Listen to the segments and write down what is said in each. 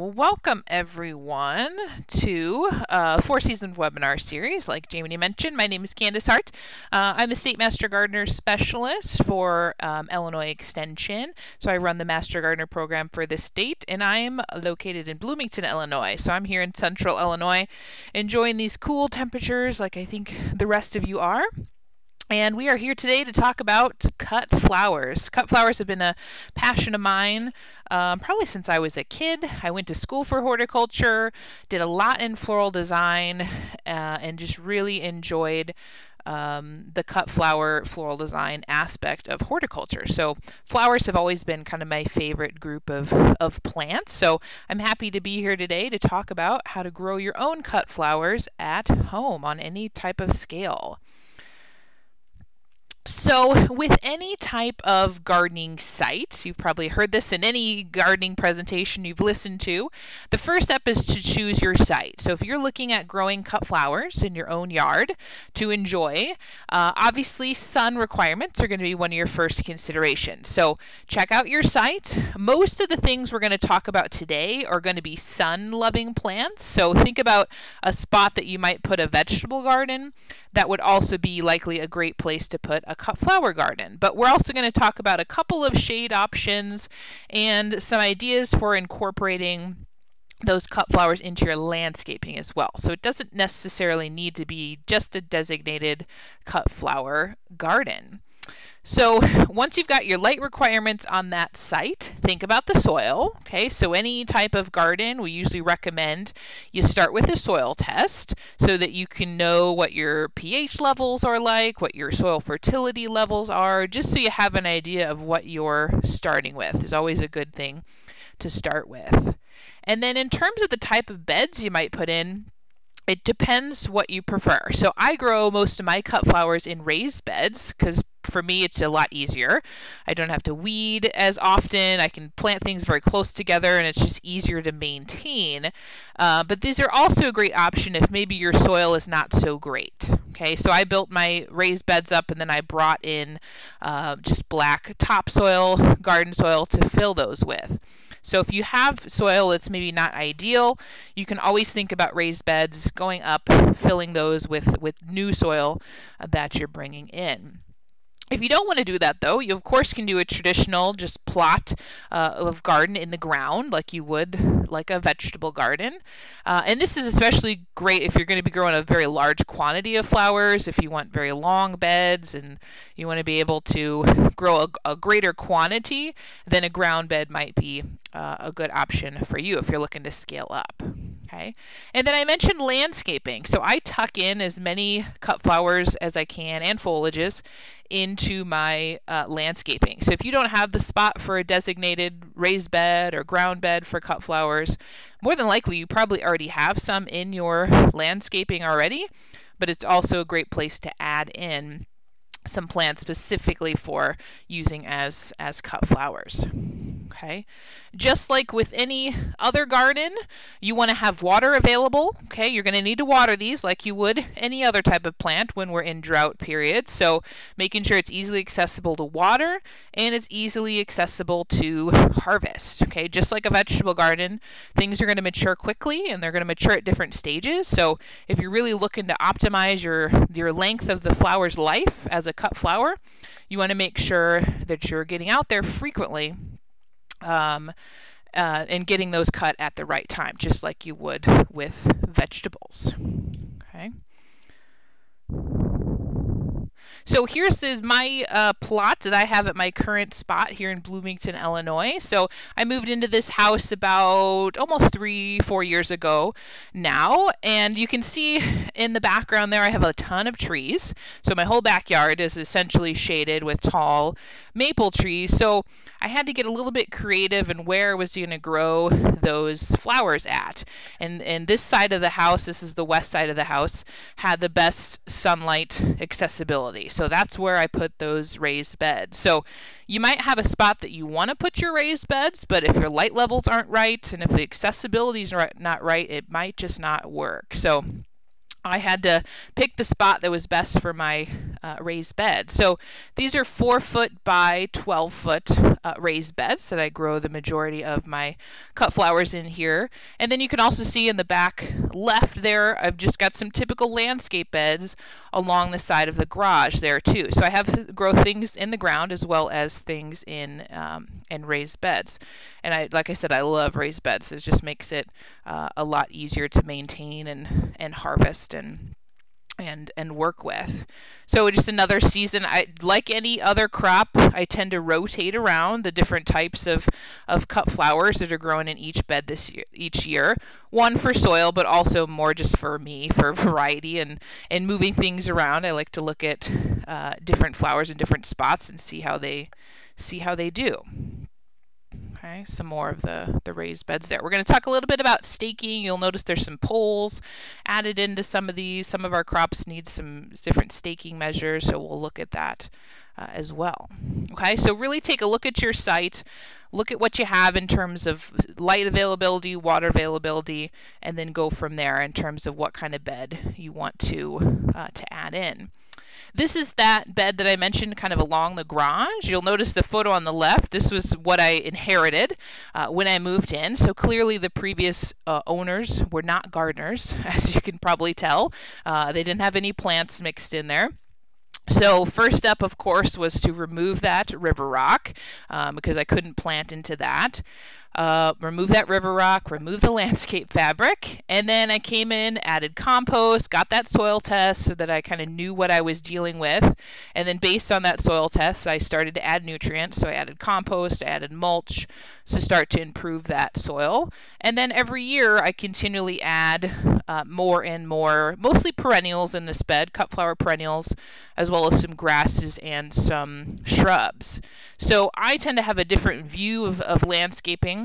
Well, welcome everyone to uh, Four Seasons webinar series. Like Jamie mentioned, my name is Candice Hart. Uh, I'm a State Master Gardener Specialist for um, Illinois Extension. So I run the Master Gardener program for the state, and I'm located in Bloomington, Illinois. So I'm here in central Illinois enjoying these cool temperatures like I think the rest of you are. And we are here today to talk about cut flowers. Cut flowers have been a passion of mine um, probably since I was a kid. I went to school for horticulture, did a lot in floral design, uh, and just really enjoyed um, the cut flower floral design aspect of horticulture. So flowers have always been kind of my favorite group of, of plants. So I'm happy to be here today to talk about how to grow your own cut flowers at home on any type of scale. So, with any type of gardening site, you've probably heard this in any gardening presentation you've listened to, the first step is to choose your site. So, if you're looking at growing cut flowers in your own yard to enjoy, uh, obviously sun requirements are going to be one of your first considerations. So, check out your site. Most of the things we're going to talk about today are going to be sun loving plants. So, think about a spot that you might put a vegetable garden that would also be likely a great place to put a flower garden. But we're also going to talk about a couple of shade options and some ideas for incorporating those cut flowers into your landscaping as well. So it doesn't necessarily need to be just a designated cut flower garden. So once you've got your light requirements on that site, think about the soil. Okay, so any type of garden, we usually recommend you start with a soil test so that you can know what your pH levels are like, what your soil fertility levels are, just so you have an idea of what you're starting with. Is always a good thing to start with. And then in terms of the type of beds you might put in, it depends what you prefer. So I grow most of my cut flowers in raised beds because for me it's a lot easier. I don't have to weed as often. I can plant things very close together and it's just easier to maintain. Uh, but these are also a great option if maybe your soil is not so great. Okay, so I built my raised beds up and then I brought in uh, just black topsoil, garden soil to fill those with. So if you have soil that's maybe not ideal, you can always think about raised beds, going up, filling those with, with new soil uh, that you're bringing in. If you don't want to do that though, you of course can do a traditional just plot uh, of garden in the ground like you would like a vegetable garden. Uh, and this is especially great if you're going to be growing a very large quantity of flowers, if you want very long beds and you want to be able to grow a, a greater quantity, then a ground bed might be uh, a good option for you if you're looking to scale up. Okay, and then I mentioned landscaping. So I tuck in as many cut flowers as I can and foliages into my uh, landscaping. So if you don't have the spot for a designated raised bed or ground bed for cut flowers, more than likely you probably already have some in your landscaping already, but it's also a great place to add in some plants specifically for using as as cut flowers okay? Just like with any other garden you want to have water available okay? You're going to need to water these like you would any other type of plant when we're in drought period. So making sure it's easily accessible to water and it's easily accessible to harvest okay? Just like a vegetable garden things are going to mature quickly and they're going to mature at different stages. So if you're really looking to optimize your your length of the flower's life as a cut flower, you want to make sure that you're getting out there frequently um, uh, and getting those cut at the right time, just like you would with vegetables. Okay. So here's my uh, plot that I have at my current spot here in Bloomington, Illinois. So I moved into this house about almost three, four years ago now. And you can see in the background there, I have a ton of trees. So my whole backyard is essentially shaded with tall maple trees. So I had to get a little bit creative in where I was going to grow those flowers at. And, and this side of the house, this is the west side of the house, had the best sunlight accessibility. So that's where I put those raised beds. So you might have a spot that you want to put your raised beds, but if your light levels aren't right and if the accessibility is not right, it might just not work. So I had to pick the spot that was best for my uh, raised bed. So these are 4 foot by 12 foot uh, raised beds that I grow the majority of my cut flowers in here. And then you can also see in the back left there, I've just got some typical landscape beds along the side of the garage there too. So I have grow things in the ground as well as things in um, in raised beds. And I, like I said, I love raised beds. It just makes it uh, a lot easier to maintain and and harvest and and and work with. So just another season. I like any other crop. I tend to rotate around the different types of of cut flowers that are grown in each bed this year, each year. One for soil, but also more just for me for variety and and moving things around. I like to look at uh, different flowers in different spots and see how they see how they do. Okay, some more of the, the raised beds there. We're going to talk a little bit about staking. You'll notice there's some poles added into some of these. Some of our crops need some different staking measures, so we'll look at that uh, as well. Okay, so really take a look at your site, look at what you have in terms of light availability, water availability, and then go from there in terms of what kind of bed you want to, uh, to add in. This is that bed that I mentioned kind of along the garage. You'll notice the photo on the left. This was what I inherited uh, when I moved in. So clearly the previous uh, owners were not gardeners, as you can probably tell. Uh, they didn't have any plants mixed in there. So first step, of course, was to remove that river rock um, because I couldn't plant into that uh, remove that river rock, remove the landscape fabric, and then I came in, added compost, got that soil test so that I kind of knew what I was dealing with. And then based on that soil test, I started to add nutrients. So I added compost, I added mulch to start to improve that soil. And then every year I continually add uh, more and more, mostly perennials in this bed, cut flower perennials, as well as some grasses and some shrubs. So I tend to have a different view of, of landscaping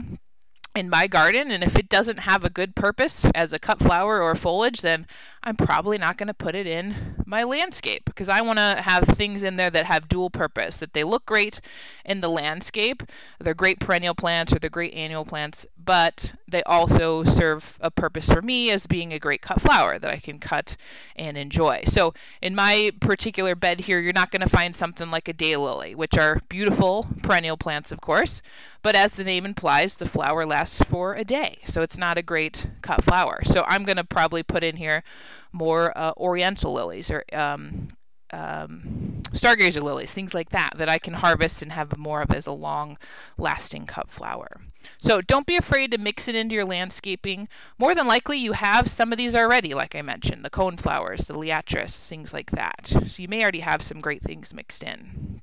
in my garden and if it doesn't have a good purpose as a cut flower or foliage then I'm probably not going to put it in my landscape because I want to have things in there that have dual purpose that they look great in the landscape. They're great perennial plants or they're great annual plants but they also serve a purpose for me as being a great cut flower that I can cut and enjoy so in my particular bed here you're not going to find something like a daylily which are beautiful perennial plants of course but as the name implies the flower lasts for a day. So it's not a great cut flower. So I'm going to probably put in here more uh, oriental lilies or um, um, stargazer lilies, things like that, that I can harvest and have more of as a long lasting cut flower. So don't be afraid to mix it into your landscaping. More than likely you have some of these already, like I mentioned, the cone flowers, the liatris, things like that. So you may already have some great things mixed in.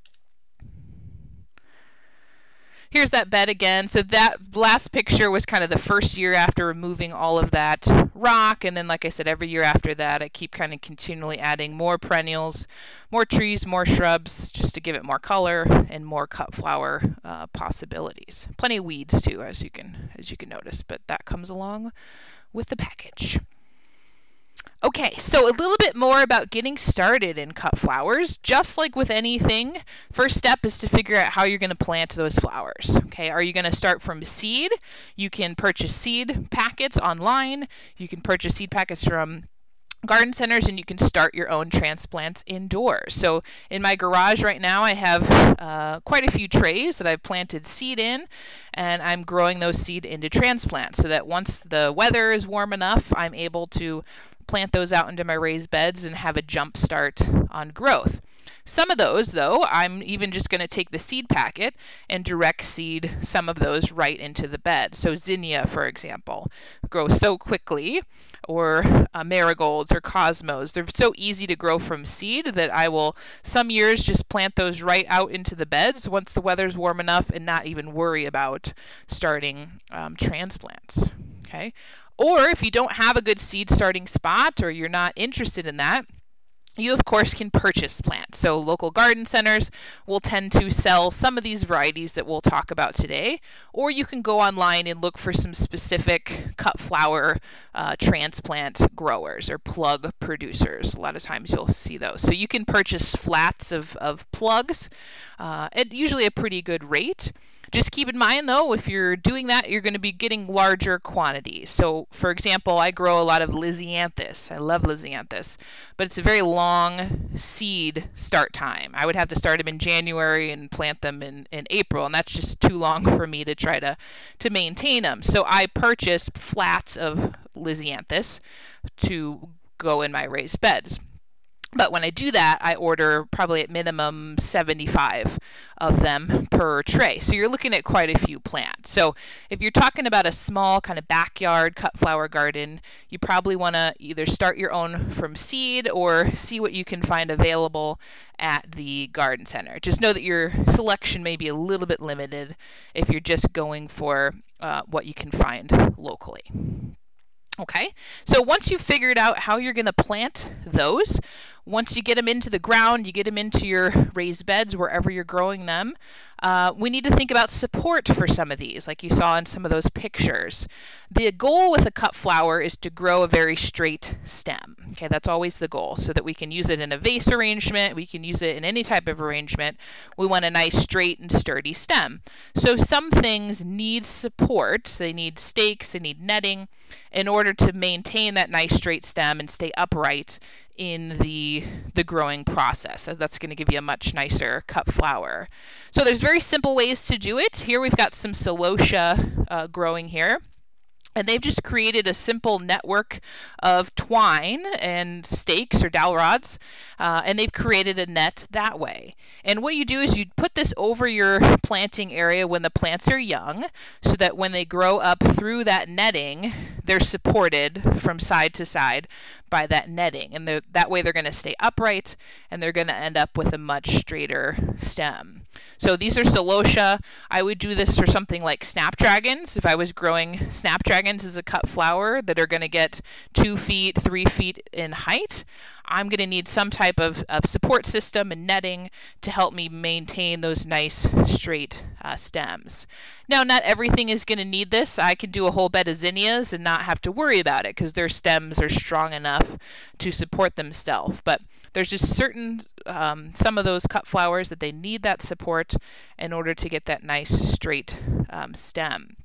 Here's that bed again. So that last picture was kind of the first year after removing all of that rock. And then, like I said, every year after that, I keep kind of continually adding more perennials, more trees, more shrubs, just to give it more color and more cut flower uh, possibilities. Plenty of weeds too, as you can as you can notice, but that comes along with the package. Okay, so a little bit more about getting started in cut flowers. Just like with anything, first step is to figure out how you're going to plant those flowers. Okay, are you going to start from seed? You can purchase seed packets online. You can purchase seed packets from garden centers and you can start your own transplants indoors. So in my garage right now I have uh, quite a few trays that I've planted seed in and I'm growing those seed into transplants so that once the weather is warm enough I'm able to plant those out into my raised beds and have a jump start on growth. Some of those, though, I'm even just going to take the seed packet and direct seed some of those right into the bed. So zinnia, for example, grow so quickly, or uh, marigolds or cosmos. They're so easy to grow from seed that I will some years just plant those right out into the beds once the weather's warm enough and not even worry about starting um, transplants. Okay. Or if you don't have a good seed starting spot or you're not interested in that, you of course can purchase plants. So local garden centers will tend to sell some of these varieties that we'll talk about today, or you can go online and look for some specific cut flower uh, transplant growers or plug producers. A lot of times you'll see those. So you can purchase flats of, of plugs uh, at usually a pretty good rate. Just keep in mind though, if you're doing that, you're going to be getting larger quantities. So, for example, I grow a lot of Lisianthus. I love Lisianthus, but it's a very long seed start time. I would have to start them in January and plant them in, in April, and that's just too long for me to try to, to maintain them. So, I purchased flats of Lisianthus to go in my raised beds. But when I do that, I order probably at minimum 75 of them per tray. So you're looking at quite a few plants. So if you're talking about a small kind of backyard cut flower garden, you probably want to either start your own from seed or see what you can find available at the garden center. Just know that your selection may be a little bit limited if you're just going for uh, what you can find locally. Okay, so once you've figured out how you're going to plant those, once you get them into the ground, you get them into your raised beds wherever you're growing them, uh, we need to think about support for some of these, like you saw in some of those pictures. The goal with a cut flower is to grow a very straight stem. Okay, that's always the goal, so that we can use it in a vase arrangement, we can use it in any type of arrangement. We want a nice straight and sturdy stem. So some things need support, they need stakes, they need netting, in order to maintain that nice straight stem and stay upright in the the growing process. So That's going to give you a much nicer cut flower. So there's very simple ways to do it. Here we've got some celosia uh, growing here. And they've just created a simple network of twine and stakes or dowel rods, uh, and they've created a net that way. And what you do is you put this over your planting area when the plants are young, so that when they grow up through that netting, they're supported from side to side by that netting. And that way they're going to stay upright and they're going to end up with a much straighter stem. So these are celosia. I would do this for something like snapdragons. If I was growing snapdragons as a cut flower that are going to get two feet, three feet in height, I'm going to need some type of, of support system and netting to help me maintain those nice straight uh, stems. Now, not everything is going to need this. I can do a whole bed of zinnias and not have to worry about it because their stems are strong enough to support themselves. But there's just certain, um, some of those cut flowers that they need that support in order to get that nice straight um, stem.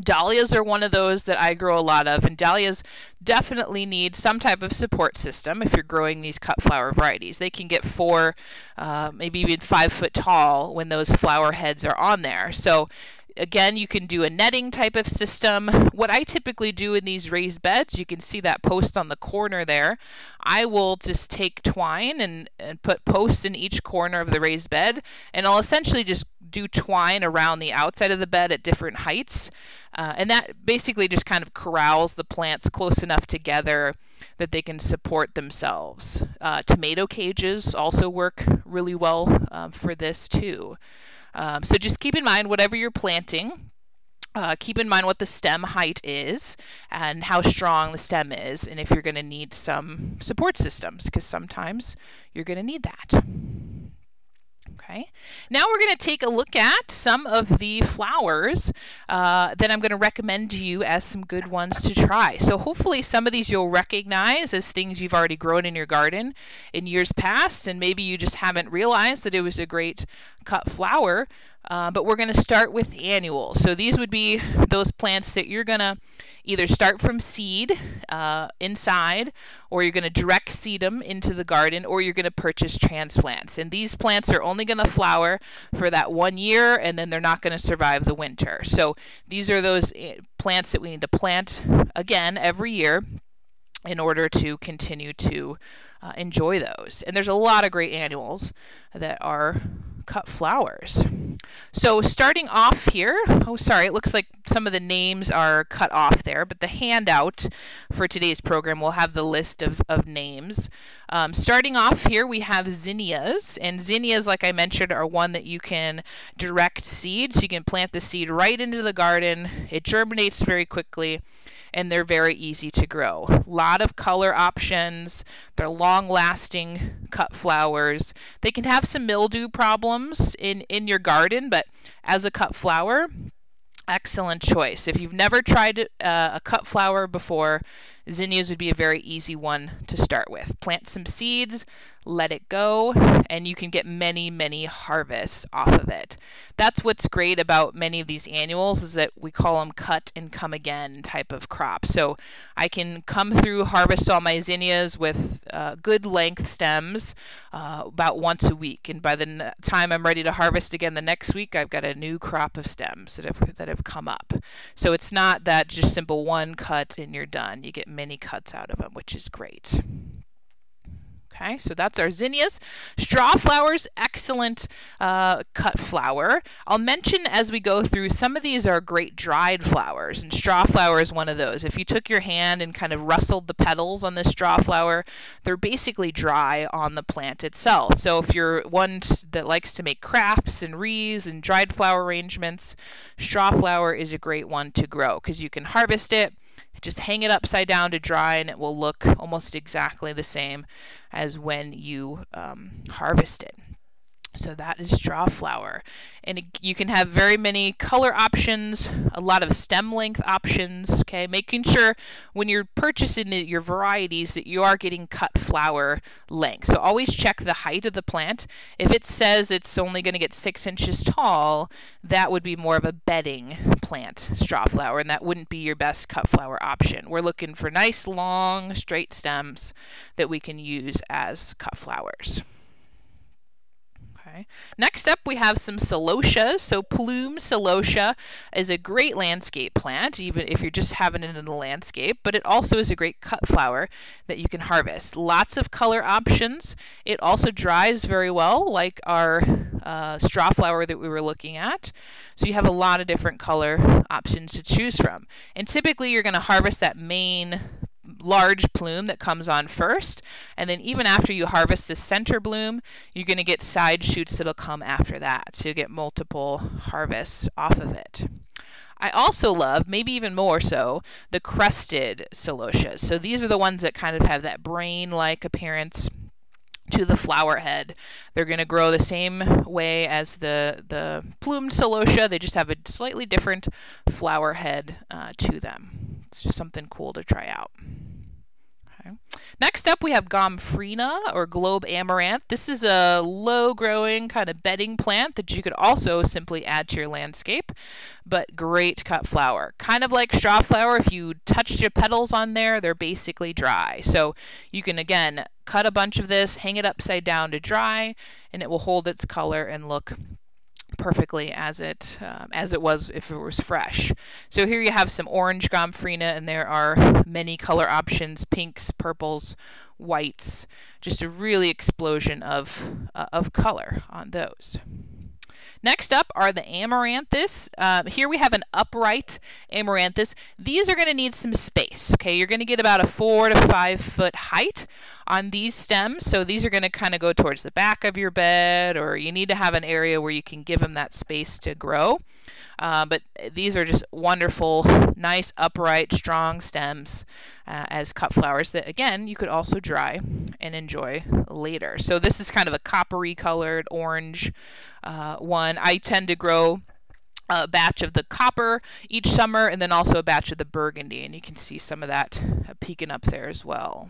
Dahlias are one of those that I grow a lot of, and dahlias definitely need some type of support system if you're growing these cut flower varieties. They can get four, uh, maybe even five foot tall when those flower heads are on there. So again, you can do a netting type of system. What I typically do in these raised beds, you can see that post on the corner there. I will just take twine and, and put posts in each corner of the raised bed, and I'll essentially just do twine around the outside of the bed at different heights. Uh, and that basically just kind of corrals the plants close enough together that they can support themselves. Uh, tomato cages also work really well um, for this too. Um, so just keep in mind whatever you're planting. Uh, keep in mind what the stem height is and how strong the stem is, and if you're going to need some support systems, because sometimes you're going to need that. Okay, now we're going to take a look at some of the flowers uh, that I'm going to recommend to you as some good ones to try. So hopefully some of these you'll recognize as things you've already grown in your garden in years past, and maybe you just haven't realized that it was a great cut flower. Uh, but we're going to start with annuals. So these would be those plants that you're going to either start from seed uh, inside, or you're going to direct seed them into the garden, or you're going to purchase transplants. And these plants are only going to flower for that one year, and then they're not going to survive the winter. So these are those eh, plants that we need to plant again every year in order to continue to uh, enjoy those. And there's a lot of great annuals that are cut flowers. So starting off here, oh sorry, it looks like some of the names are cut off there, but the handout for today's program will have the list of, of names. Um, starting off here, we have zinnias, and zinnias, like I mentioned, are one that you can direct seed, so you can plant the seed right into the garden. It germinates very quickly and they're very easy to grow. A lot of color options. They're long lasting cut flowers. They can have some mildew problems in, in your garden, but as a cut flower, excellent choice. If you've never tried uh, a cut flower before, zinnias would be a very easy one to start with. Plant some seeds, let it go, and you can get many, many harvests off of it. That's what's great about many of these annuals is that we call them cut and come again type of crop. So I can come through, harvest all my zinnias with uh, good length stems uh, about once a week, and by the time I'm ready to harvest again the next week, I've got a new crop of stems that have that have come up. So it's not that just simple one cut and you're done. You get many cuts out of them, which is great. Okay, so that's our zinnias. Straw flowers, excellent uh, cut flower. I'll mention as we go through, some of these are great dried flowers, and straw flower is one of those. If you took your hand and kind of rustled the petals on this straw flower, they're basically dry on the plant itself. So if you're one that likes to make crafts and wreaths and dried flower arrangements, straw flower is a great one to grow because you can harvest it just hang it upside down to dry and it will look almost exactly the same as when you um, harvest it. So that is straw flower. And you can have very many color options, a lot of stem length options, okay? Making sure when you're purchasing the, your varieties that you are getting cut flower length. So always check the height of the plant. If it says it's only going to get six inches tall, that would be more of a bedding plant, straw flower, and that wouldn't be your best cut flower option. We're looking for nice, long, straight stems that we can use as cut flowers. Okay. Next up, we have some celosias. So plume celosia is a great landscape plant, even if you're just having it in the landscape, but it also is a great cut flower that you can harvest. Lots of color options. It also dries very well, like our uh, straw flower that we were looking at. So you have a lot of different color options to choose from. And typically you're going to harvest that main large plume that comes on first. And then even after you harvest the center bloom, you're going to get side shoots that'll come after that. So you get multiple harvests off of it. I also love, maybe even more so, the crested celosias. So these are the ones that kind of have that brain-like appearance to the flower head. They're going to grow the same way as the, the plumed celosia. They just have a slightly different flower head uh, to them. It's just something cool to try out. Next up, we have Gomphrena or globe amaranth. This is a low-growing kind of bedding plant that you could also simply add to your landscape, but great cut flower. Kind of like straw flower, if you touch your petals on there, they're basically dry. So you can, again, cut a bunch of this, hang it upside down to dry, and it will hold its color and look perfectly as it um, as it was if it was fresh. So here you have some orange gomphrena and there are many color options, pinks, purples, whites, just a really explosion of, uh, of color on those. Next up are the amaranthus. Um, here we have an upright amaranthus. These are going to need some space. Okay, you're going to get about a four to five foot height on these stems. So these are going to kind of go towards the back of your bed, or you need to have an area where you can give them that space to grow. Uh, but these are just wonderful, nice, upright, strong stems uh, as cut flowers that, again, you could also dry and enjoy later. So this is kind of a coppery colored orange uh, one. I tend to grow a batch of the copper each summer and then also a batch of the burgundy and you can see some of that peeking up there as well.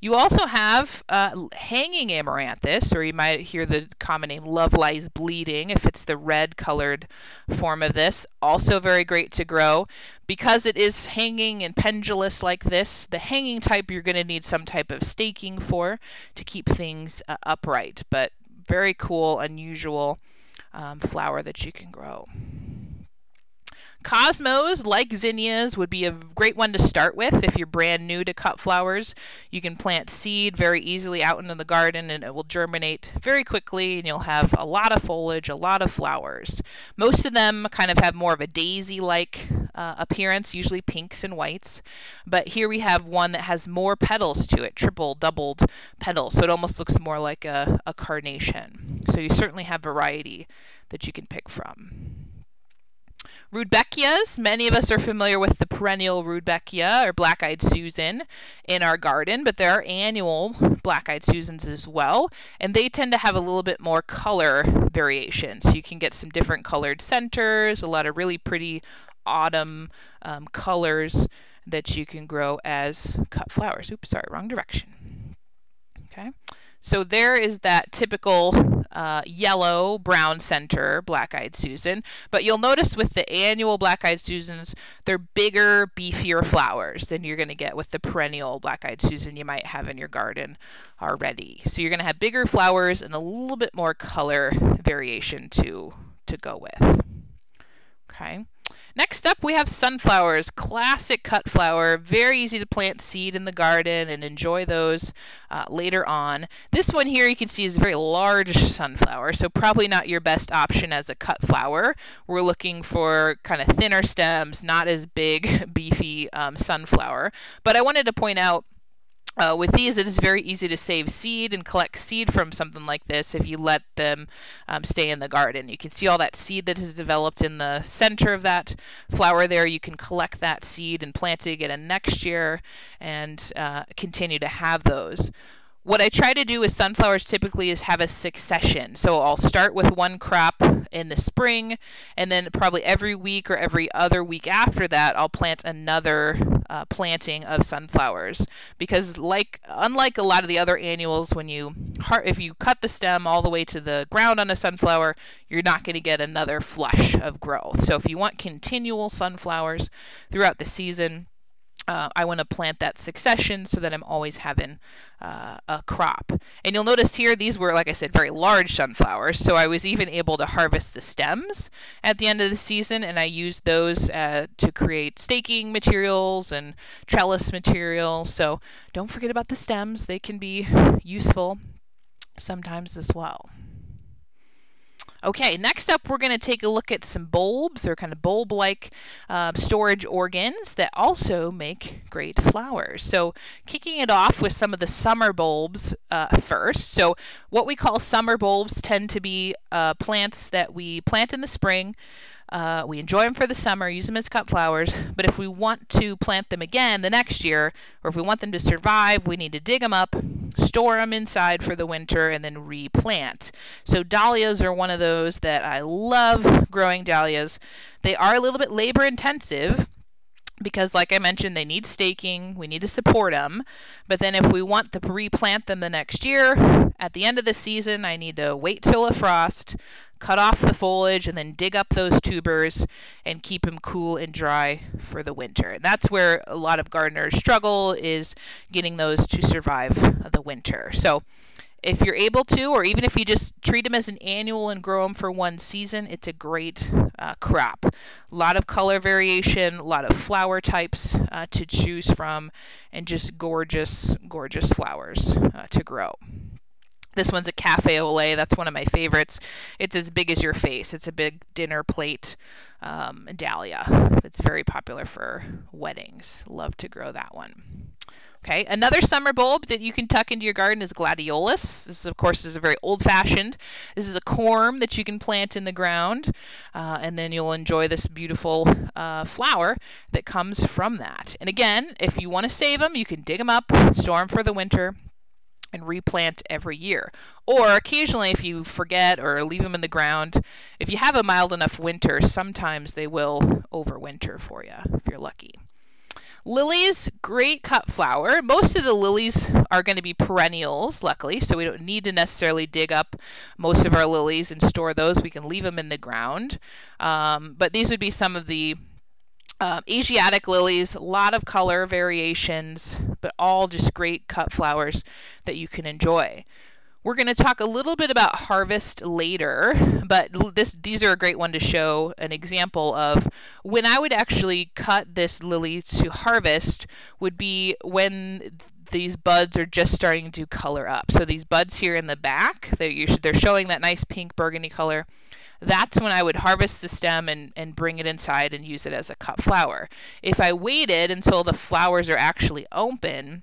You also have uh, hanging amaranthus, or you might hear the common name love lies bleeding if it's the red colored form of this. Also very great to grow. Because it is hanging and pendulous like this, the hanging type you're going to need some type of staking for to keep things uh, upright. But very cool, unusual um, flower that you can grow. Cosmos, like zinnias, would be a great one to start with if you're brand new to cut flowers. You can plant seed very easily out into the garden and it will germinate very quickly and you'll have a lot of foliage, a lot of flowers. Most of them kind of have more of a daisy-like uh, appearance, usually pinks and whites. But here we have one that has more petals to it, triple, doubled petals. So it almost looks more like a, a carnation. So you certainly have variety that you can pick from. Rudbeckias, many of us are familiar with the perennial Rudbeckia or black-eyed Susan in our garden, but there are annual black-eyed Susans as well, and they tend to have a little bit more color variation. So you can get some different colored centers, a lot of really pretty autumn um, colors that you can grow as cut flowers. Oops, sorry, wrong direction. Okay. So there is that typical uh, yellow brown center black-eyed Susan. But you'll notice with the annual black-eyed Susans, they're bigger, beefier flowers than you're going to get with the perennial black-eyed Susan you might have in your garden already. So you're going to have bigger flowers and a little bit more color variation to, to go with. Okay. Next up, we have sunflowers, classic cut flower, very easy to plant seed in the garden and enjoy those uh, later on. This one here you can see is a very large sunflower, so probably not your best option as a cut flower. We're looking for kind of thinner stems, not as big, beefy um, sunflower. But I wanted to point out uh, with these, it is very easy to save seed and collect seed from something like this if you let them um, stay in the garden. You can see all that seed that has developed in the center of that flower there. You can collect that seed and plant it again next year and uh, continue to have those. What I try to do with sunflowers typically is have a succession. So I'll start with one crop in the spring, and then probably every week or every other week after that, I'll plant another uh, planting of sunflowers. Because like unlike a lot of the other annuals, when you if you cut the stem all the way to the ground on a sunflower, you're not going to get another flush of growth. So if you want continual sunflowers throughout the season, uh, I want to plant that succession so that I'm always having uh, a crop. And you'll notice here these were, like I said, very large sunflowers, so I was even able to harvest the stems at the end of the season, and I used those uh, to create staking materials and trellis materials. So don't forget about the stems, they can be useful sometimes as well. Okay, next up we're going to take a look at some bulbs or kind of bulb-like uh, storage organs that also make great flowers. So kicking it off with some of the summer bulbs uh, first. So what we call summer bulbs tend to be uh, plants that we plant in the spring. Uh, we enjoy them for the summer, use them as cut flowers, but if we want to plant them again the next year, or if we want them to survive, we need to dig them up, store them inside for the winter, and then replant. So dahlias are one of those that I love growing dahlias. They are a little bit labor intensive, because like I mentioned, they need staking. We need to support them. But then if we want to replant them the next year, at the end of the season, I need to wait till a frost, cut off the foliage and then dig up those tubers and keep them cool and dry for the winter. And that's where a lot of gardeners struggle is getting those to survive the winter. So if you're able to, or even if you just treat them as an annual and grow them for one season, it's a great uh, crop. A lot of color variation, a lot of flower types uh, to choose from, and just gorgeous, gorgeous flowers uh, to grow. This one's a cafe au lait. That's one of my favorites. It's as big as your face. It's a big dinner plate um, dahlia. It's very popular for weddings. Love to grow that one. Okay, another summer bulb that you can tuck into your garden is gladiolus. This, of course, is a very old-fashioned. This is a corm that you can plant in the ground, uh, and then you'll enjoy this beautiful uh, flower that comes from that. And again, if you want to save them, you can dig them up, store them for the winter, and replant every year. Or occasionally, if you forget or leave them in the ground, if you have a mild enough winter, sometimes they will overwinter for you if you're lucky. Lilies, great cut flower. Most of the lilies are going to be perennials, luckily, so we don't need to necessarily dig up most of our lilies and store those. We can leave them in the ground. Um, but these would be some of the um, Asiatic lilies, a lot of color variations, but all just great cut flowers that you can enjoy. We're going to talk a little bit about harvest later, but this these are a great one to show an example of when I would actually cut this lily to harvest would be when these buds are just starting to color up. So these buds here in the back, they're, they're showing that nice pink burgundy color that's when I would harvest the stem and, and bring it inside and use it as a cut flower. If I waited until the flowers are actually open,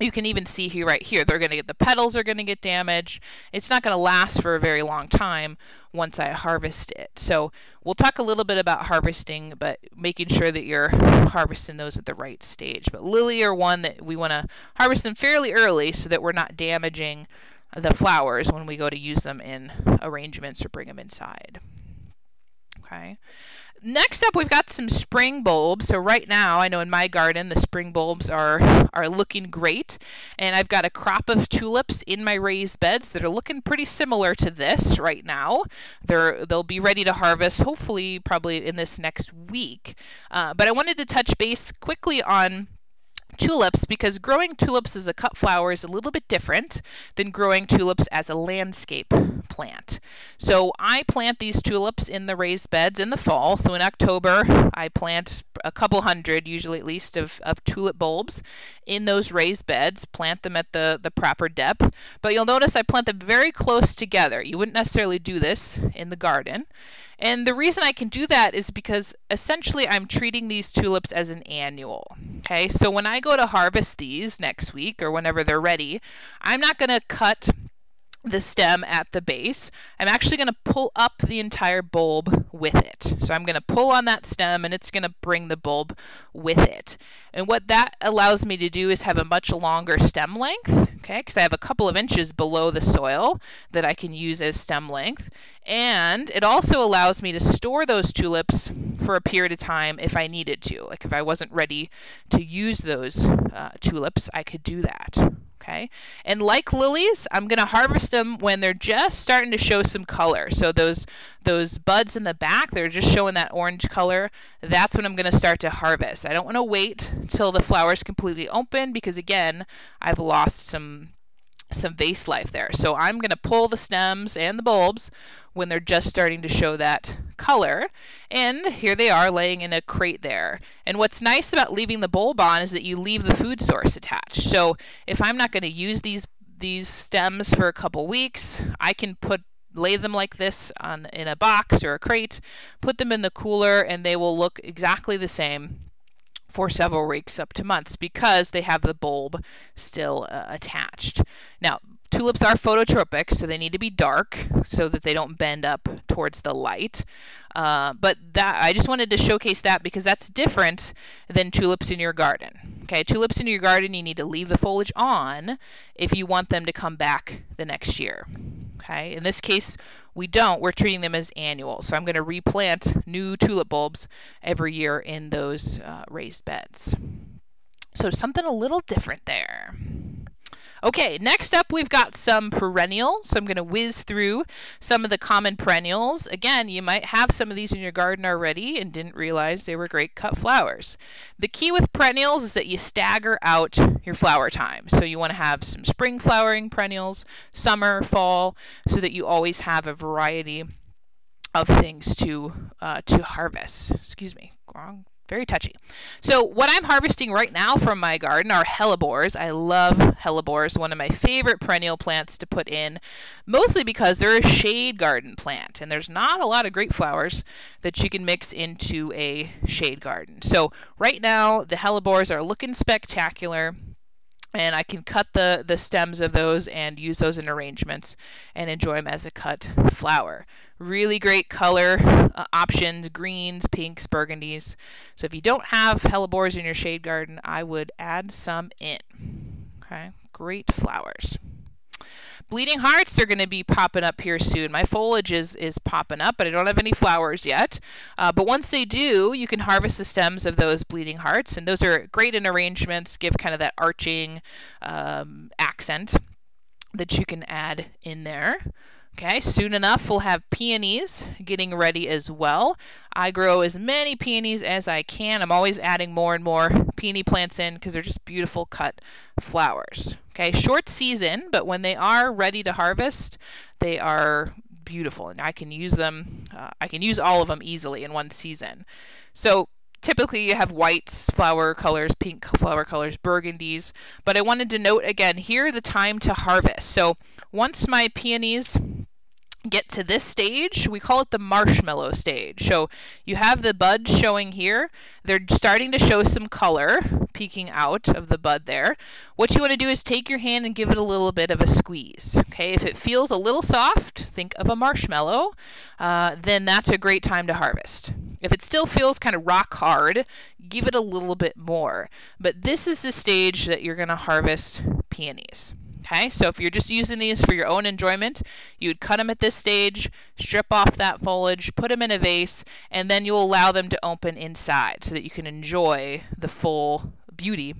you can even see here right here they're going to get the petals are going to get damaged it's not going to last for a very long time once i harvest it so we'll talk a little bit about harvesting but making sure that you're harvesting those at the right stage but lily are one that we want to harvest them fairly early so that we're not damaging the flowers when we go to use them in arrangements or bring them inside. Okay. Next up, we've got some spring bulbs. So right now, I know in my garden, the spring bulbs are, are looking great. And I've got a crop of tulips in my raised beds that are looking pretty similar to this right now. They're, they'll be ready to harvest, hopefully probably in this next week. Uh, but I wanted to touch base quickly on tulips because growing tulips as a cut flower is a little bit different than growing tulips as a landscape plant. So I plant these tulips in the raised beds in the fall. So in October, I plant a couple hundred, usually at least, of, of tulip bulbs in those raised beds, plant them at the, the proper depth. But you'll notice I plant them very close together. You wouldn't necessarily do this in the garden. And the reason I can do that is because essentially I'm treating these tulips as an annual. Okay, so when I go to harvest these next week or whenever they're ready, I'm not going to cut the stem at the base, I'm actually going to pull up the entire bulb with it. So I'm going to pull on that stem and it's going to bring the bulb with it. And what that allows me to do is have a much longer stem length, okay, because I have a couple of inches below the soil that I can use as stem length. And it also allows me to store those tulips for a period of time if I needed to. Like if I wasn't ready to use those uh, tulips, I could do that okay? And like lilies, I'm going to harvest them when they're just starting to show some color. So those those buds in the back, they're just showing that orange color. That's when I'm going to start to harvest. I don't want to wait till the flower's completely open because again, I've lost some some vase life there. So I'm going to pull the stems and the bulbs when they're just starting to show that color. And here they are laying in a crate there. And what's nice about leaving the bulb on is that you leave the food source attached. So if I'm not going to use these these stems for a couple weeks, I can put lay them like this on in a box or a crate, put them in the cooler and they will look exactly the same for several weeks up to months because they have the bulb still uh, attached. Now, tulips are phototropic, so they need to be dark so that they don't bend up towards the light. Uh, but that I just wanted to showcase that because that's different than tulips in your garden. Okay, tulips in your garden, you need to leave the foliage on if you want them to come back the next year. Okay, in this case, we don't. We're treating them as annual. So I'm going to replant new tulip bulbs every year in those uh, raised beds. So something a little different there. Okay, next up we've got some perennials. So I'm going to whiz through some of the common perennials. Again, you might have some of these in your garden already and didn't realize they were great cut flowers. The key with perennials is that you stagger out your flower time. So you want to have some spring flowering perennials, summer, fall, so that you always have a variety of things to uh, to harvest. Excuse me, wrong very touchy. So what I'm harvesting right now from my garden are hellebores. I love hellebores, one of my favorite perennial plants to put in, mostly because they're a shade garden plant, and there's not a lot of great flowers that you can mix into a shade garden. So right now, the hellebores are looking spectacular and I can cut the, the stems of those and use those in arrangements and enjoy them as a cut flower. Really great color uh, options, greens, pinks, burgundies. So if you don't have hellebores in your shade garden, I would add some in. Okay, great flowers. Bleeding hearts are going to be popping up here soon. My foliage is, is popping up, but I don't have any flowers yet. Uh, but once they do, you can harvest the stems of those bleeding hearts, and those are great in arrangements, give kind of that arching um, accent that you can add in there. Okay, soon enough we'll have peonies getting ready as well. I grow as many peonies as I can. I'm always adding more and more peony plants in because they're just beautiful cut flowers. Okay, short season, but when they are ready to harvest, they are beautiful and I can use them, uh, I can use all of them easily in one season. So typically you have whites, flower colors, pink flower colors, burgundies, but I wanted to note again here the time to harvest. So once my peonies get to this stage, we call it the marshmallow stage. So you have the bud showing here. They're starting to show some color peeking out of the bud there. What you want to do is take your hand and give it a little bit of a squeeze. Okay, if it feels a little soft, think of a marshmallow, uh, then that's a great time to harvest. If it still feels kind of rock hard, give it a little bit more. But this is the stage that you're going to harvest peonies. Okay, so if you're just using these for your own enjoyment, you would cut them at this stage, strip off that foliage, put them in a vase, and then you'll allow them to open inside so that you can enjoy the full beauty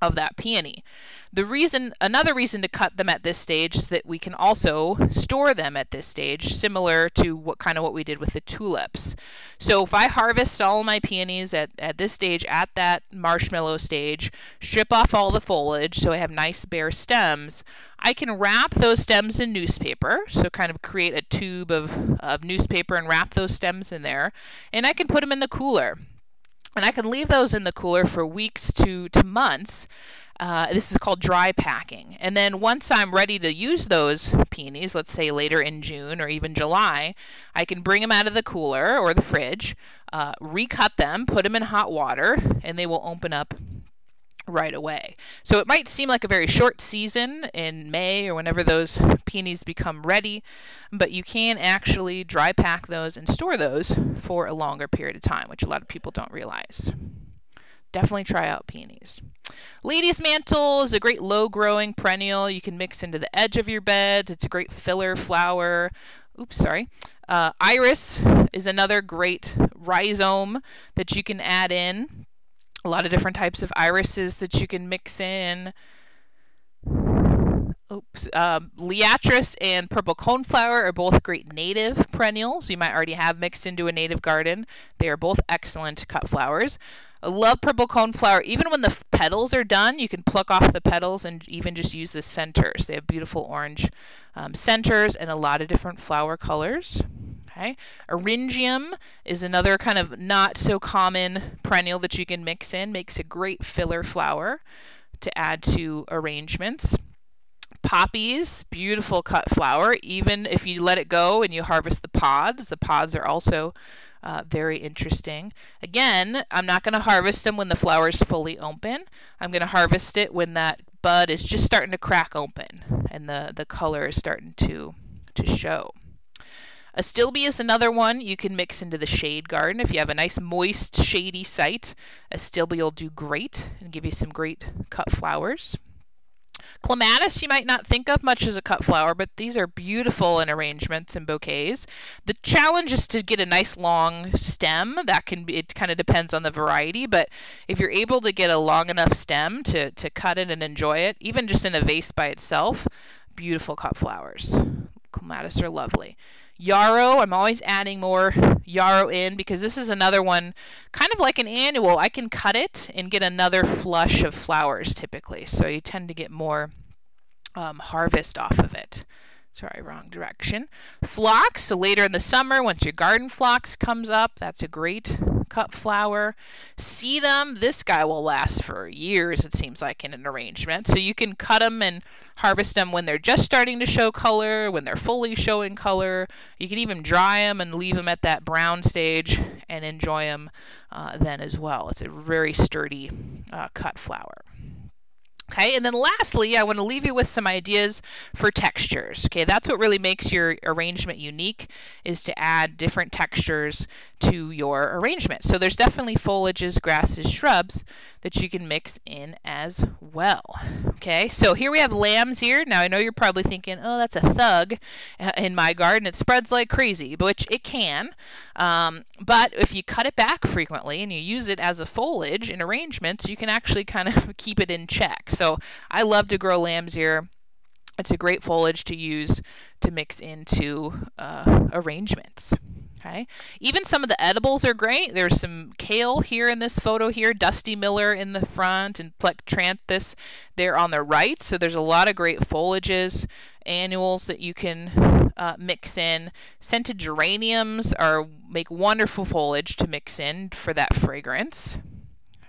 of that peony. The reason, another reason to cut them at this stage is that we can also store them at this stage, similar to what kind of what we did with the tulips. So if I harvest all my peonies at, at this stage, at that marshmallow stage, strip off all the foliage so I have nice bare stems, I can wrap those stems in newspaper, so kind of create a tube of, of newspaper and wrap those stems in there, and I can put them in the cooler. And I can leave those in the cooler for weeks to, to months. Uh, this is called dry packing. And then once I'm ready to use those peonies, let's say later in June or even July, I can bring them out of the cooler or the fridge, uh, recut them, put them in hot water, and they will open up right away. So it might seem like a very short season in May or whenever those peonies become ready, but you can actually dry pack those and store those for a longer period of time, which a lot of people don't realize. Definitely try out peonies. Lady's mantle is a great low growing perennial you can mix into the edge of your beds. It's a great filler flower. Oops, sorry. Uh, iris is another great rhizome that you can add in a lot of different types of irises that you can mix in. Oops. Um, and purple coneflower are both great native perennials you might already have mixed into a native garden. They are both excellent cut flowers. I love purple coneflower. Even when the petals are done, you can pluck off the petals and even just use the centers. They have beautiful orange um, centers and a lot of different flower colors. Okay. Eryngium is another kind of not so common perennial that you can mix in. Makes a great filler flower to add to arrangements. Poppies, beautiful cut flower. Even if you let it go and you harvest the pods, the pods are also uh, very interesting. Again, I'm not going to harvest them when the flower is fully open. I'm going to harvest it when that bud is just starting to crack open and the, the color is starting to, to show. Astilbe is another one you can mix into the shade garden. If you have a nice moist, shady site, Astilbe will do great and give you some great cut flowers. Clematis you might not think of much as a cut flower, but these are beautiful in arrangements and bouquets. The challenge is to get a nice long stem. That can be, it kind of depends on the variety, but if you're able to get a long enough stem to, to cut it and enjoy it, even just in a vase by itself, beautiful cut flowers. Clematis are lovely. Yarrow, I'm always adding more yarrow in because this is another one, kind of like an annual. I can cut it and get another flush of flowers typically. So you tend to get more um, harvest off of it. Sorry, wrong direction. Phlox, so later in the summer, once your garden phlox comes up, that's a great cut flower. Sedum, this guy will last for years, it seems like, in an arrangement. So you can cut them and harvest them when they're just starting to show color, when they're fully showing color. You can even dry them and leave them at that brown stage and enjoy them uh, then as well. It's a very sturdy uh, cut flower. Okay, and then lastly, I want to leave you with some ideas for textures. Okay, that's what really makes your arrangement unique is to add different textures to your arrangement. So there's definitely foliages, grasses, shrubs that you can mix in as well. Okay, so here we have lamb's ear. Now I know you're probably thinking, oh, that's a thug uh, in my garden. It spreads like crazy, which it can. Um, but if you cut it back frequently and you use it as a foliage in arrangements, you can actually kind of keep it in check. So I love to grow lamb's ear. It's a great foliage to use to mix into uh, arrangements. Okay. Even some of the edibles are great. There's some kale here in this photo here, Dusty Miller in the front, and Plectranthus there on the right. So there's a lot of great foliages, annuals that you can uh, mix in. Scented geraniums are make wonderful foliage to mix in for that fragrance.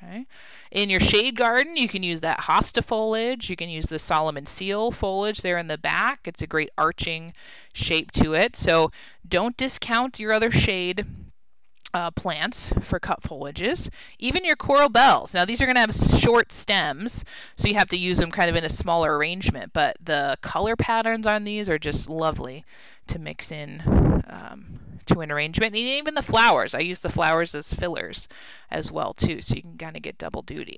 Okay. In your shade garden, you can use that hosta foliage. You can use the Solomon seal foliage there in the back. It's a great arching shape to it. So don't discount your other shade uh, plants for cut foliages. Even your coral bells. Now these are going to have short stems, so you have to use them kind of in a smaller arrangement, but the color patterns on these are just lovely to mix in um, to an arrangement. And even the flowers. I use the flowers as fillers as well too, so you can kind of get double duty.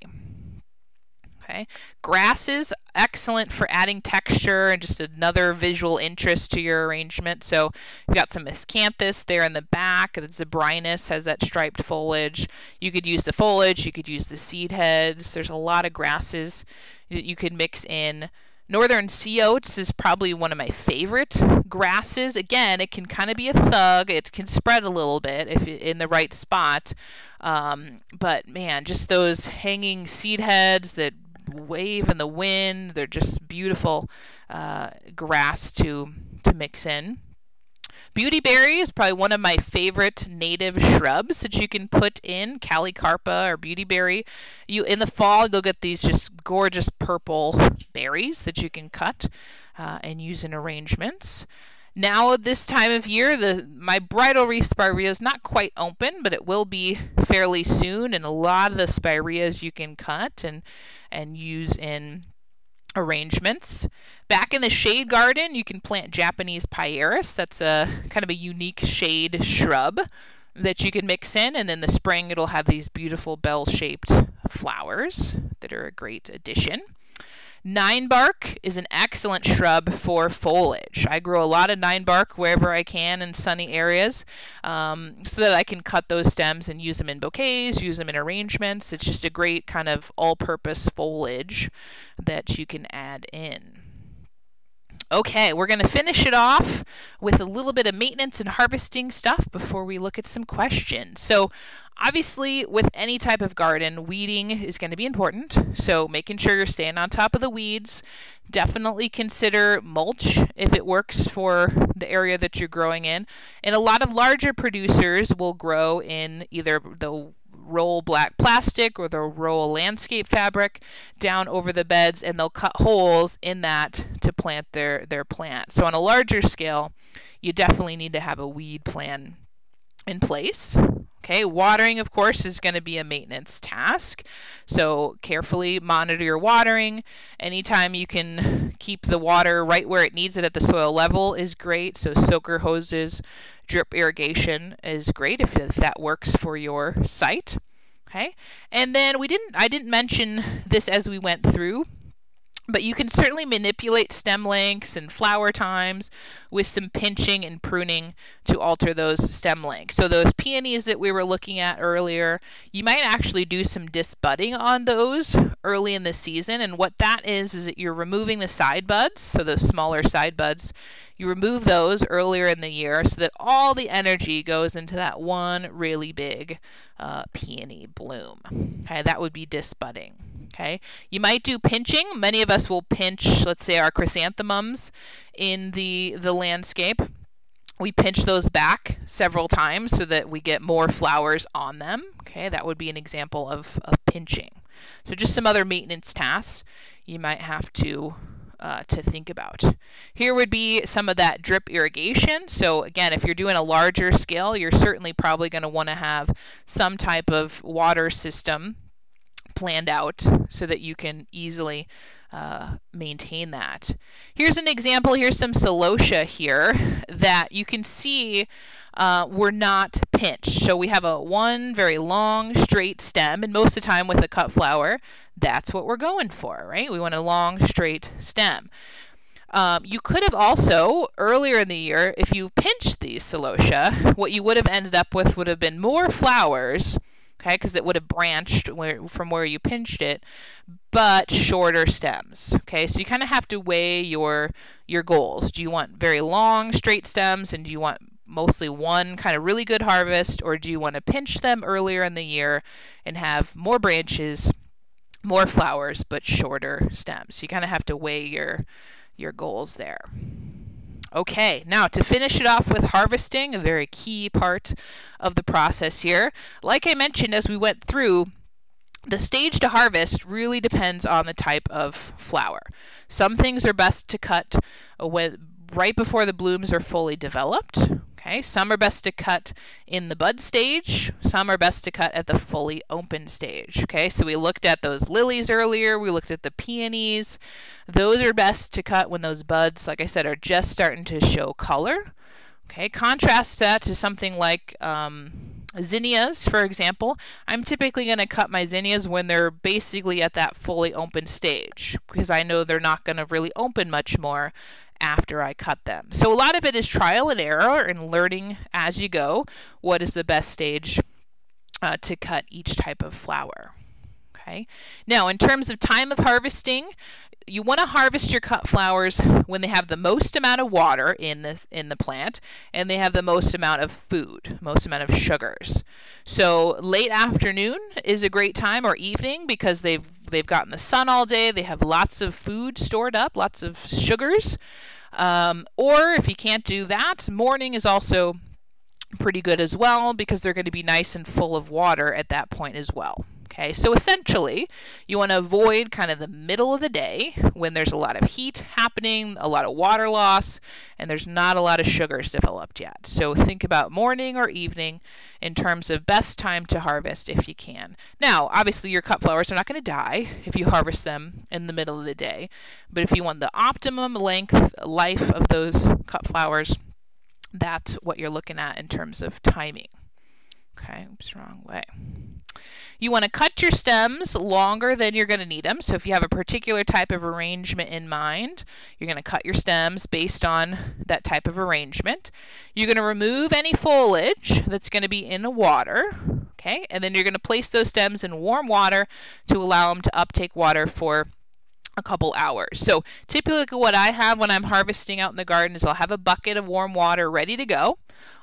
Okay, grasses excellent for adding texture and just another visual interest to your arrangement. So you've got some miscanthus there in the back. The zebrinus has that striped foliage. You could use the foliage. You could use the seed heads. There's a lot of grasses that you could mix in. Northern sea oats is probably one of my favorite grasses. Again, it can kind of be a thug. It can spread a little bit if in the right spot. Um, but man, just those hanging seed heads that wave in the wind. They're just beautiful uh, grass to to mix in. Beautyberry is probably one of my favorite native shrubs that you can put in Callicarpa or beautyberry. You in the fall you'll get these just gorgeous purple berries that you can cut uh, and use in arrangements. Now at this time of year, the my bridal wreath spirea is not quite open, but it will be fairly soon. And a lot of the spireas you can cut and and use in arrangements. Back in the shade garden, you can plant Japanese pieris. That's a kind of a unique shade shrub that you can mix in, and in the spring it'll have these beautiful bell-shaped flowers that are a great addition. Nine bark is an excellent shrub for foliage. I grow a lot of nine bark wherever I can in sunny areas um, so that I can cut those stems and use them in bouquets, use them in arrangements. It's just a great kind of all purpose foliage that you can add in. Okay, we're going to finish it off with a little bit of maintenance and harvesting stuff before we look at some questions. So, obviously, with any type of garden, weeding is going to be important. So, making sure you're staying on top of the weeds. Definitely consider mulch if it works for the area that you're growing in. And a lot of larger producers will grow in either the roll black plastic or they'll roll landscape fabric down over the beds and they'll cut holes in that to plant their, their plant. So on a larger scale, you definitely need to have a weed plan in place. Okay, watering, of course, is going to be a maintenance task. So carefully monitor your watering. Anytime you can keep the water right where it needs it at the soil level is great. So soaker hoses, drip irrigation is great if, that works for your site. Okay, and then we didn't, I didn't mention this as we went through, but you can certainly manipulate stem lengths and flower times with some pinching and pruning to alter those stem lengths. So those peonies that we were looking at earlier, you might actually do some disbudding on those early in the season. And what that is, is that you're removing the side buds, so those smaller side buds, you remove those earlier in the year so that all the energy goes into that one really big uh, peony bloom. Okay, that would be disbudding. Okay, you might do pinching. Many of us will pinch, let's say, our chrysanthemums in the the landscape. We pinch those back several times so that we get more flowers on them. Okay, that would be an example of, of pinching. So just some other maintenance tasks you might have to uh, to think about. Here would be some of that drip irrigation. So again, if you're doing a larger scale, you're certainly probably going to want to have some type of water system planned out so that you can easily uh, maintain that. Here's an example. Here's some celosia here that you can see uh, were not pinched. So we have a one very long straight stem and most of the time with a cut flower, that's what we're going for, right? We want a long straight stem. Um, you could have also, earlier in the year, if you pinched these celosia, what you would have ended up with would have been more flowers okay, because it would have branched where, from where you pinched it, but shorter stems, okay? So you kind of have to weigh your your goals. Do you want very long straight stems and do you want mostly one kind of really good harvest or do you want to pinch them earlier in the year and have more branches, more flowers but shorter stems? So you kind of have to weigh your your goals there. Okay, now to finish it off with harvesting, a very key part of the process here. Like I mentioned as we went through, the stage to harvest really depends on the type of flower. Some things are best to cut when, right before the blooms are fully developed. Okay, some are best to cut in the bud stage, some are best to cut at the fully open stage. Okay, so we looked at those lilies earlier, we looked at the peonies. Those are best to cut when those buds, like I said, are just starting to show color. Okay, contrast that to something like um, Zinnias, for example, I'm typically going to cut my zinnias when they're basically at that fully open stage because I know they're not going to really open much more after I cut them. So a lot of it is trial and error and learning as you go what is the best stage uh, to cut each type of flower. Okay. Now, in terms of time of harvesting, you want to harvest your cut flowers when they have the most amount of water in the in the plant and they have the most amount of food, most amount of sugars. So late afternoon is a great time or evening because they've they've gotten the sun all day, they have lots of food stored up, lots of sugars. Um, or if you can't do that, morning is also pretty good as well because they're going to be nice and full of water at that point as well. Okay, so essentially, you want to avoid kind of the middle of the day when there's a lot of heat happening, a lot of water loss, and there's not a lot of sugars developed yet. So think about morning or evening in terms of best time to harvest if you can. Now, obviously, your cut flowers are not going to die if you harvest them in the middle of the day, but if you want the optimum length life of those cut flowers, that's what you're looking at in terms of timing. Okay, oops, wrong way. You want to cut your stems longer than you're going to need them. So if you have a particular type of arrangement in mind, you're going to cut your stems based on that type of arrangement. You're going to remove any foliage that's going to be in the water. Okay, and then you're going to place those stems in warm water to allow them to uptake water for a couple hours. So typically what I have when I'm harvesting out in the garden is I'll have a bucket of warm water ready to go.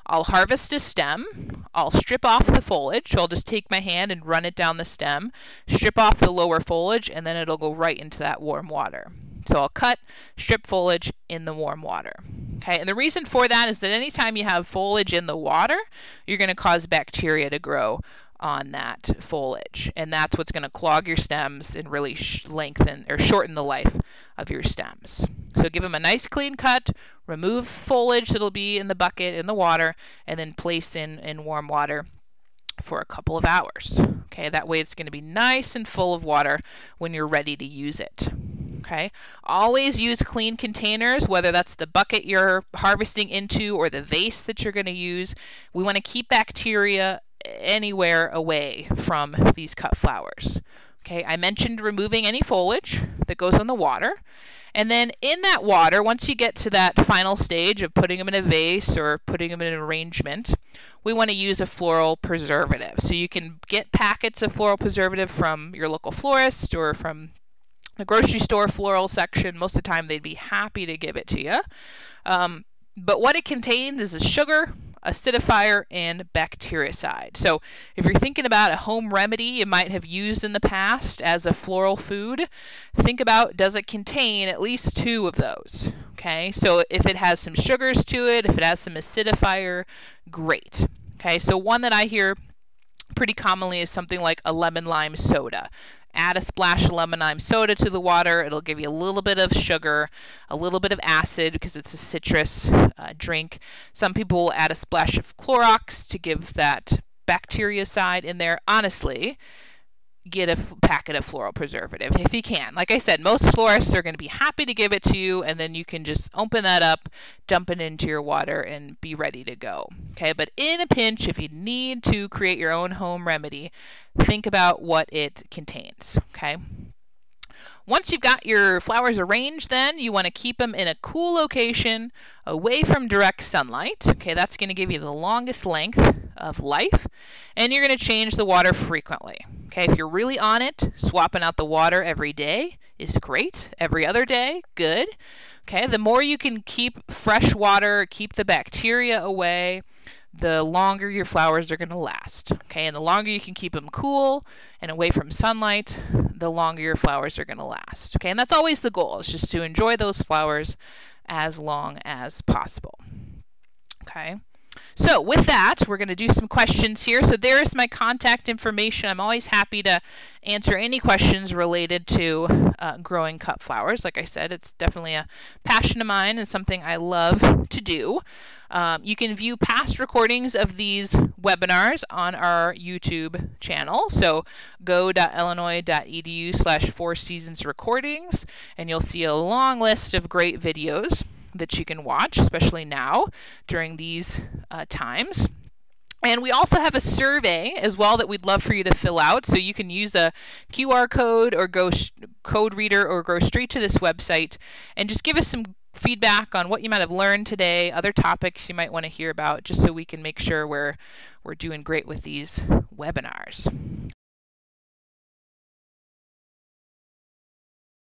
I'll harvest a stem. I'll strip off the foliage. So I'll just take my hand and run it down the stem, strip off the lower foliage, and then it'll go right into that warm water. So I'll cut, strip foliage in the warm water. Okay, and the reason for that is that anytime you have foliage in the water, you're going to cause bacteria to grow on that foliage. And that's what's going to clog your stems and really lengthen or shorten the life of your stems. So give them a nice clean cut, remove foliage that'll be in the bucket in the water, and then place in, in warm water for a couple of hours. Okay, that way it's going to be nice and full of water when you're ready to use it. Okay, always use clean containers, whether that's the bucket you're harvesting into or the vase that you're going to use. We want to keep bacteria anywhere away from these cut flowers. Okay, I mentioned removing any foliage that goes in the water. And then in that water, once you get to that final stage of putting them in a vase or putting them in an arrangement, we want to use a floral preservative. So you can get packets of floral preservative from your local florist or from the grocery store floral section. Most of the time, they'd be happy to give it to you. Um, but what it contains is a sugar, acidifier, and bactericide. So if you're thinking about a home remedy you might have used in the past as a floral food, think about does it contain at least two of those? Okay, so if it has some sugars to it, if it has some acidifier, great. Okay, so one that I hear pretty commonly is something like a lemon lime soda add a splash of lemon lime soda to the water. It'll give you a little bit of sugar, a little bit of acid because it's a citrus uh, drink. Some people will add a splash of Clorox to give that bactericide in there. Honestly, get a packet of floral preservative if you can. Like I said, most florists are going to be happy to give it to you, and then you can just open that up, dump it into your water, and be ready to go. Okay, but in a pinch, if you need to create your own home remedy, think about what it contains. Okay. Once you've got your flowers arranged then, you want to keep them in a cool location away from direct sunlight. Okay, that's going to give you the longest length of life. And you're going to change the water frequently. Okay, if you're really on it, swapping out the water every day is great. Every other day, good. Okay, the more you can keep fresh water, keep the bacteria away, the longer your flowers are going to last. Okay, and the longer you can keep them cool and away from sunlight, the longer your flowers are going to last. Okay, and that's always the goal, is just to enjoy those flowers as long as possible. Okay. So with that, we're going to do some questions here. So there is my contact information. I'm always happy to answer any questions related to uh, growing cut flowers. Like I said, it's definitely a passion of mine and something I love to do. Um, you can view past recordings of these webinars on our YouTube channel. So go.illinois.edu slash four seasons recordings, and you'll see a long list of great videos that you can watch, especially now during these uh, times. And we also have a survey as well that we'd love for you to fill out. So you can use a QR code or go code reader or go straight to this website and just give us some feedback on what you might have learned today, other topics you might want to hear about, just so we can make sure we're we're doing great with these webinars.